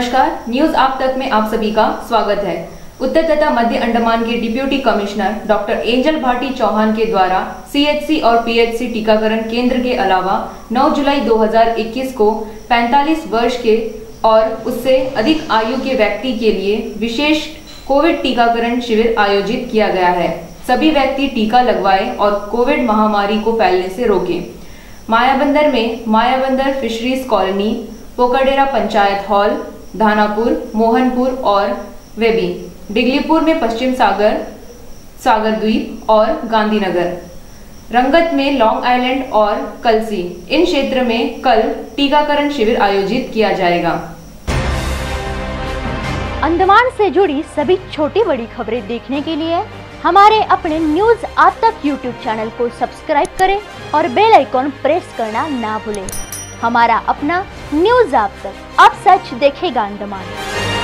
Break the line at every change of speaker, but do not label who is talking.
News आप तक में आप सभी का स्वागत है। उत्तर तथा मध्य अंडमान के deputy commissioner doctor Angel Bhati Chauhan के द्वारा सीएचसी और पीएचसी टीकाकरण केंद्र के अलावा 9 जुलाई 2021 को 45 वर्ष के और उससे अधिक आयु के व्यक्ति के लिए विशेष कोविड टीकाकरण शिविर आयोजित किया गया है। सभी व्यक्ति टीका लगवाए और कोविड महामारी को फैलने से रोके। मायाबंदर में Mayabunder fisheries colony, Pokadera panchayat hall Dhanapur Mohanpur और वेबी। डिगलीपुर में पश्चिम सागर सागर द्वीप और गांधीनगर। रंगत में लॉन्ग आइलैंड और कलसी। इन क्षेत्र में कल टीकाकरण शिविर आयोजित किया जाएगा।
अंडमान से जुड़ी सभी छोटी बड़ी खबरें देखने के लिए हमारे अपने न्यूज़ आज तक यूट्यूब चैनल को सब्सक्राइब करें और बेल आइकॉन प्रेस करना ना भूलें। हमारा अपना न्यूज़ आप तक। अब सच देखेगा अंडमान।